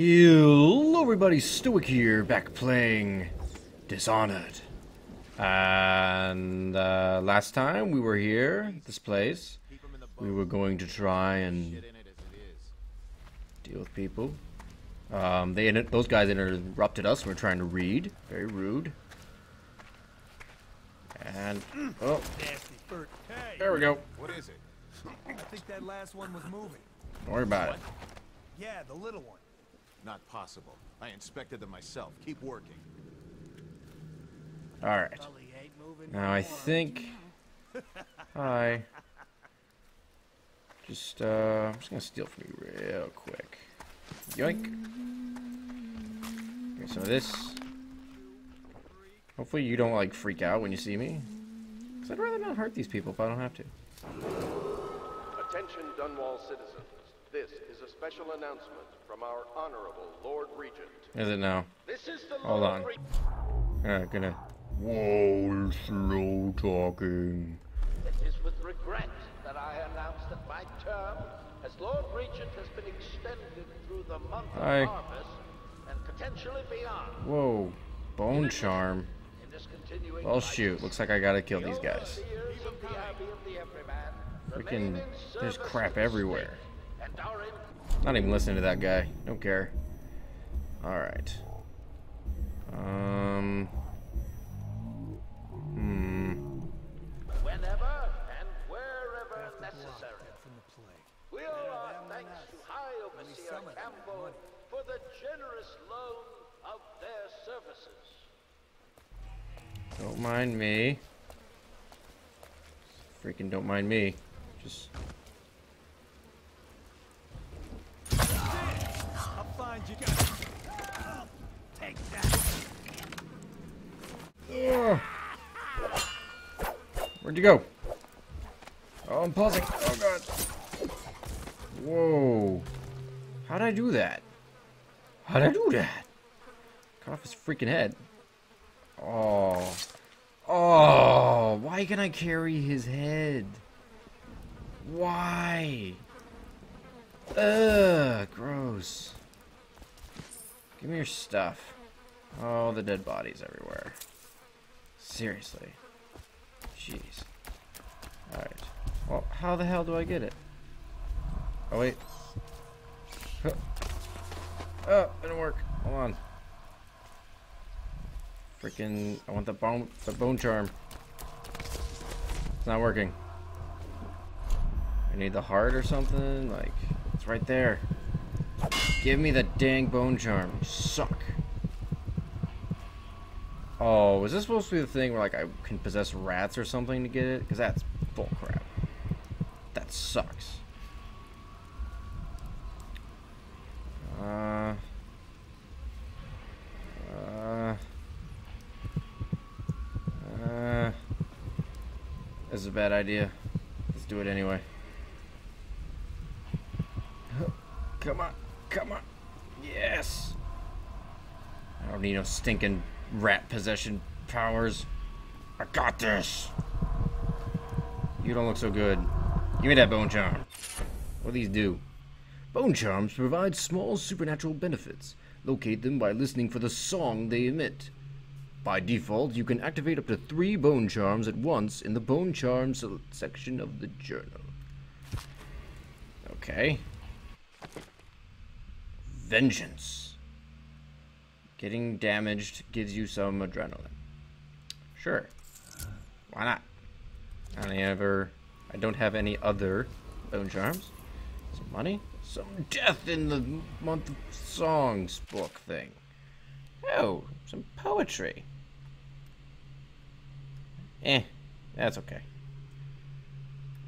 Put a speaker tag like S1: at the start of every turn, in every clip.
S1: Hello everybody, Stoic here, back playing Dishonored. And uh, last time we were here, this place, we were going to try and deal with people. Um, they those guys interrupted us. We are trying to read. Very rude. And oh, there we go.
S2: What is it?
S3: I think that last one was moving.
S1: Don't worry about it.
S3: Yeah, the little one.
S2: Not possible. I inspected them myself. Keep working.
S1: All right. Now I think. Hi. Just uh, I'm just gonna steal from you real quick. Yoink. Okay, some of this. Hopefully you don't like freak out when you see me. Cause I'd rather not hurt these people if I don't have to.
S4: Attention Dunwall citizens. This is a special announcement from our honorable Lord Regent.
S1: Is it now?
S4: This is the
S1: Hold
S4: Lord
S1: on.
S4: Re-
S1: Alright, gonna. Whoa, slow talking.
S4: It is with regret that I announce that my term as Lord Regent has been extended through the month of
S1: Hi.
S4: harvest and potentially beyond.
S1: Whoa, bone charm.
S4: In
S1: Well, shoot. Looks like I gotta kill these guys.
S4: overseers of the Abbey of the Everyman
S1: Freaking, there's crap
S4: of the
S1: everywhere.
S4: state and are in
S1: Not even listening to that guy. Don't care. Alright. Um. Hmm.
S4: whenever and wherever necessary. We owe our thanks to High Overseer Campbell for the generous loan of their services.
S1: Don't mind me. Freaking don't mind me. Just.
S3: You guys. Take that.
S1: Where'd you go? Oh, I'm pausing. Oh, God. Whoa. How'd I do that? How'd I do that? Cut off his freaking head. Oh. Oh. Why can I carry his head? Why? Ugh. Gross. Give me your stuff. Oh, the dead bodies everywhere. Seriously. Jeez. Alright. Well, how the hell do I get it? Oh, wait. Huh. Oh, didn't work. Hold on. Freaking, I want the bone, the bone charm. It's not working. I need the heart or something? Like, it's right there. Give me the dang bone charm. You suck. Oh, is this supposed to be the thing where like I can possess rats or something to get it? Because that's bullcrap. That sucks. Uh. Uh. Uh. This is a bad idea. Let's do it anyway. Come on. Come on. Yes. I don't need no stinking rat possession powers. I got this. You don't look so good. Give me that bone charm. What do these do? Bone charms provide small supernatural benefits. Locate them by listening for the song they emit. By default, you can activate up to three bone charms at once in the bone charms section of the journal. Okay. Vengeance. Getting damaged gives you some adrenaline. Sure. Why not? I don't ever I don't have any other bone charms. Some money? Some death in the month of songs book thing. Oh, some poetry. Eh, that's okay.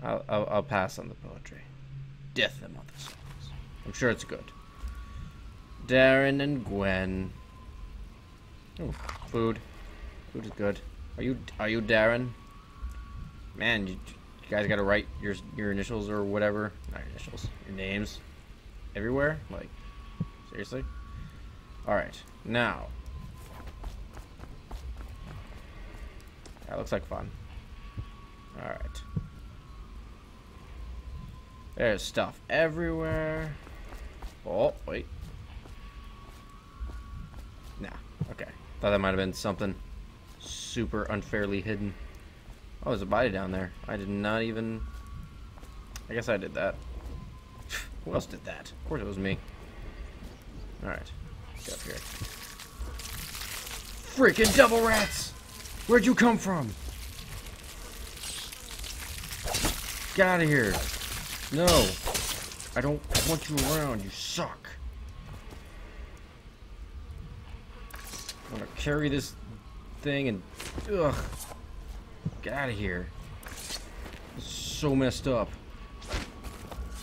S1: I'll, I'll, I'll pass on the poetry. Death in the month of songs. I'm sure it's good. Darren and Gwen. Oh, food. Food is good. Are you are you Darren? Man, you, you guys gotta write your your initials or whatever. Not your initials. Your names. Everywhere? Like, seriously? Alright, now. That looks like fun. Alright. There's stuff everywhere. Oh, wait. Okay. Thought that might have been something super unfairly hidden. Oh, there's a body down there. I did not even... I guess I did that. Who else did that? Of course it was me. Alright. Get up here. Freaking devil rats! Where'd you come from? Get out of here. No. I don't want you around. You suck. I'm gonna carry this thing and... Ugh. Get out of here. Is so messed up.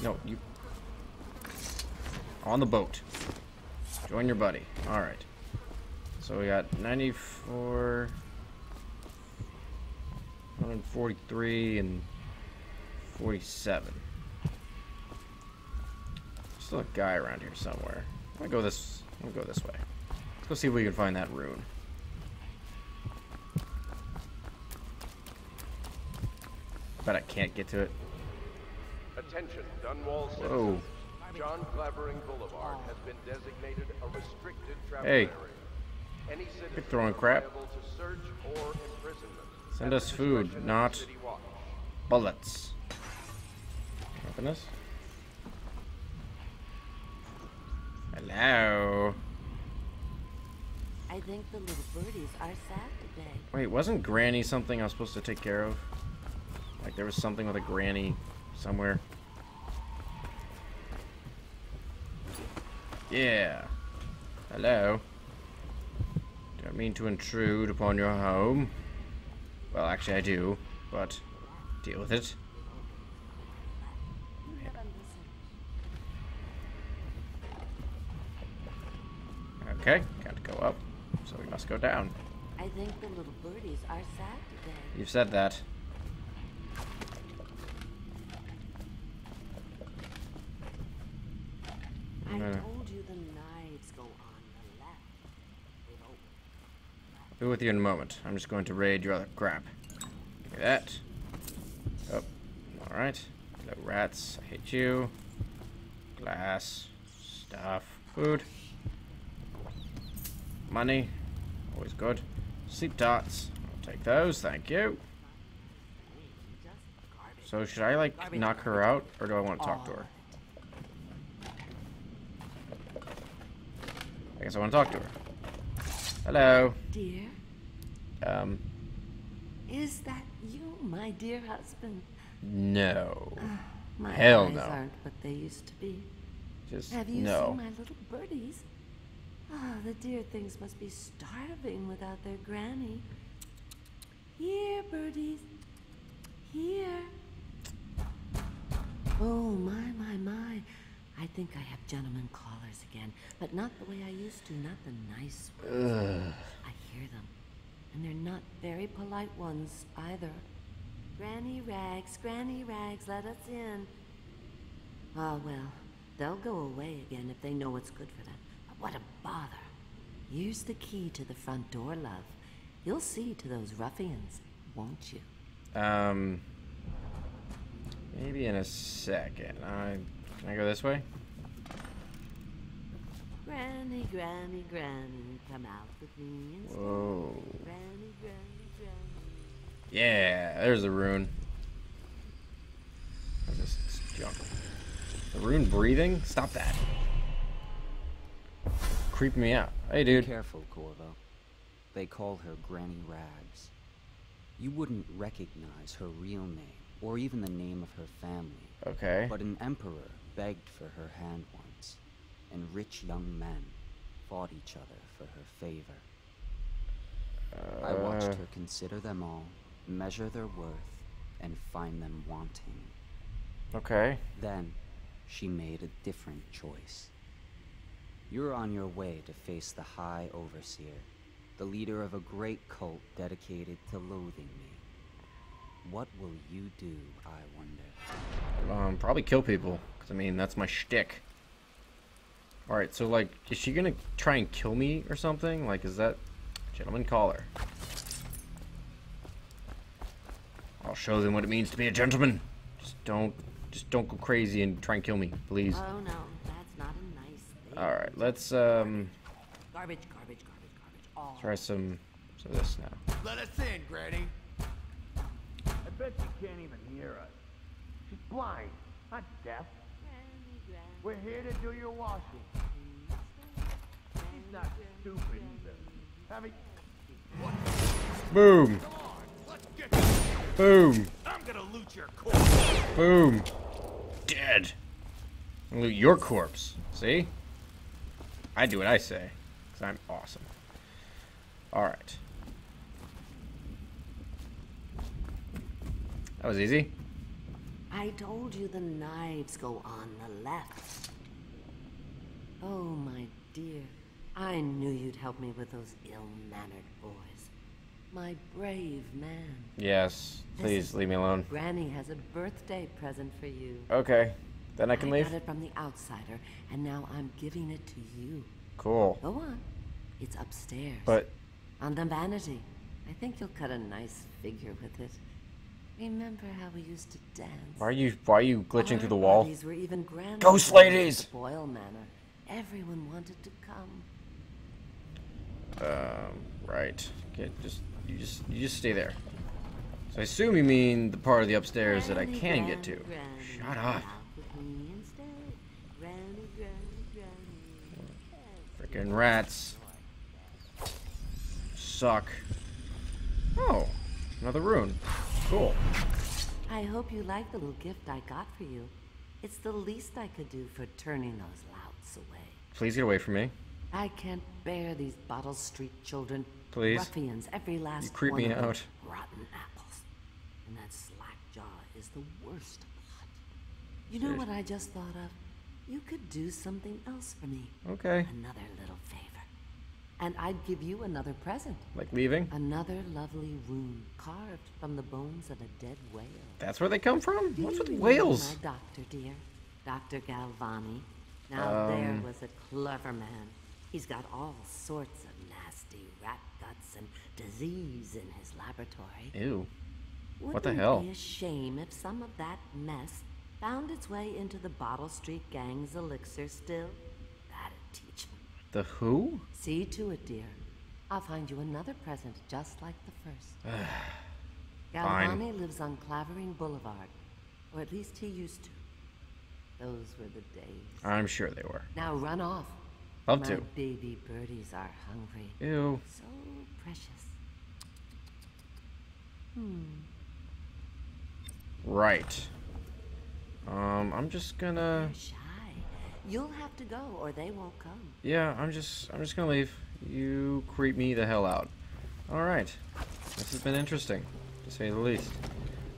S1: No, you... On the boat. Join your buddy. Alright. So we got 94... 143 and 47. Still a guy around here somewhere. I'm gonna go this. I'm gonna go this way. Let's go see if we can find that rune. Bet I can't get to it.
S5: Attention, Dunwall citizens.
S1: Whoa.
S5: John Clavering Boulevard has been designated a restricted travel
S1: Hey.
S5: area. Any citizen
S1: throwing crap.
S5: to search or imprisonment.
S1: Send us food, not bullets. Open this. Hello.
S6: I think the little birdies are sad today.
S1: Wait, wasn't Granny something I was supposed to take care of? Like there was something with a Granny somewhere. Yeah. Hello. Don't mean to intrude upon your home. Well, actually I do, but deal with it. Okay, got to go up, so we must go down.
S6: I think the little birdies are sad today.
S1: You've said that.
S6: I
S1: Uh.
S6: told you the knives go on the left. Don't.
S1: Be with you in a moment. I'm just going to raid your other crap. Give me that. Oh, alright. Hello, rats. I hate you. Glass. Stuff. Food. Money. Always good. Sleep darts. I'll take those, thank you. So should I, like,
S6: Garbage.
S1: knock her out? Or do I want to talk to her? I guess I want to talk to her. Hello.
S6: Dear,
S1: Um,
S6: is that you, my dear husband?
S1: no.
S6: My
S1: Hell
S6: eyes
S1: no.
S6: aren't what they used to be.
S1: Just
S6: Have you
S1: no.
S6: seen my little birdies? Oh, the dear things must be starving without their granny. Here, birdies. Here. Oh, my, my, my. I think I have gentlemen callers again, but not the way I used to, not the nice ones. I hear them, and they're not very polite ones either. Granny Rags, Granny Rags, let us in. Ah, well, they'll go away again if they know what's good for them. What a bother. Here's the key to the front door, love. You'll see to those ruffians, won't you?
S1: Um, maybe in a second. I can I go this way?
S6: Granny, Granny, Granny, come out with me and.
S1: Whoa.
S6: Granny, Granny, Granny.
S1: Yeah, there's the rune. What's this junk? The rune breathing? Stop that. Creeping me out. Hey, dude.
S7: Be careful, Corvo. They call her Granny Rags. You wouldn't recognize her real name, or even the name of her family.
S1: Okay.
S7: But an emperor begged for her hand once, and rich young men fought each other for her favor. Uh... I watched her consider them all, measure their worth, and find them wanting.
S1: Okay.
S7: Then, she made a different choice. You're on your way to face the High Overseer, the leader of a great cult dedicated to loathing me. What will you do, I wonder?
S1: Um, probably kill people. Cause I mean that's my shtick. All right. So like, is she gonna try and kill me or something? Like, is that gentleman caller? I'll show them what it means to be a gentleman. Just don't, just don't go crazy and try and kill me, please.
S6: Oh no,
S1: All right. Let's um.
S6: Garbage, garbage, garbage, all.
S1: Try some, some of this now.
S3: Let us in, Granny.
S8: I bet she can't even hear us. She's blind, not deaf. We're here to do your washing. She's not stupid either. Having
S1: Boom! Boom!
S3: I'm gonna loot your corpse.
S1: Boom! Dead. Loot your corpse. See? I do what I say. Because I'm awesome. Alright. That was easy.
S6: I told you the knives go on the left. Oh, my dear. I knew you'd help me with those ill-mannered boys. My brave man.
S1: Yes. Please
S6: Listen,
S1: leave me alone.
S6: Granny has a birthday present for you.
S1: Okay. Then I can leave?
S6: got it from the outsider, and now I'm giving it to you.
S1: Cool.
S6: Go on. It's upstairs.
S1: But
S6: On the vanity. I think you'll cut a nice figure with it. Remember how we used to dance?
S1: why are you why are you glitching
S6: Our
S1: through the wall?
S6: were even grander
S1: Ghost ladies!
S6: the Boyle Manor. Everyone wanted to come.
S1: Um, right. Okay, just you just you just stay there. So I assume you mean the part of the upstairs that I can get to. Shut up.
S6: out with me instead. Granny, granny, granny.
S1: Freaking rats. Suck. Oh, another rune. Cool.
S6: I hope you like the little gift I got for you. It's the least I could do for turning those louts away.
S1: Please get away from me.
S6: I can't bear these Bottle Street children.
S1: Please.
S6: Ruffians, every last
S1: You creep
S6: one
S1: me out.
S6: Rotten apples. And that slack jaw is the worst of lot. You know what I just thought of? You could do something else for me.
S1: Okay.
S6: Another little favor. And I'd give you another present.
S1: Like leaving?
S6: Another lovely rune carved from the bones of a dead whale.
S1: That's where they come from?
S6: Do
S1: What's with whales?
S6: My doctor, dear. Dr. Galvani. Now there
S1: Um.
S6: was a clever man. He's got all sorts of nasty rat guts and disease in his laboratory.
S1: Ew.
S6: Wouldn't
S1: the hell?
S6: it be a shame if some of that mess found its way into the Bottle Street Gang's elixir still? That'd teach 'em.
S1: The who?
S6: See to it, dear. I'll find you another present just like the first. Galvani lives on Clavering Boulevard, or at least he used to. Those were the days.
S1: I'm sure they were.
S6: Now run off.
S1: Love
S6: My
S1: to.
S6: baby birdies are hungry.
S1: Ew.
S6: So precious. Hmm.
S1: Right. Um, I'm just gonna.
S6: Shy. You'll have to go, or they won't come.
S1: Yeah, I'm just. I'm just gonna leave. You creep me the hell out. All right. This has been interesting, to say the least.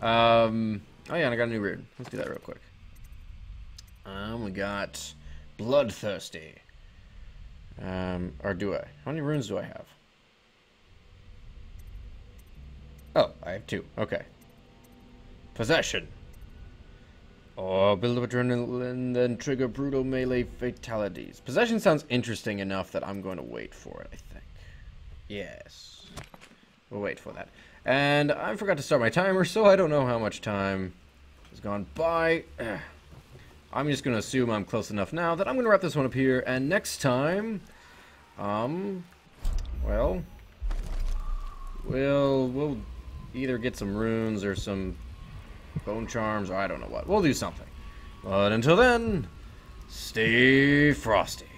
S1: Um. Oh yeah, and I got a new rune. Let's do that real quick. Um, we got bloodthirsty. Um, or do I? How many runes do I have? Oh, I have two. Okay. Possession. Or build up adrenaline, and then trigger brutal melee fatalities. Possession sounds interesting enough that I'm going to wait for it, I think. Yes. We'll wait for that. And I forgot to start my timer, so I don't know how much time has gone by. I'm just going to assume I'm close enough now that I'm going to wrap this one up here. And next time, um, well, we'll, we'll either get some runes or some bone charms, or I don't know what. We'll do something. But until then, stay frosty.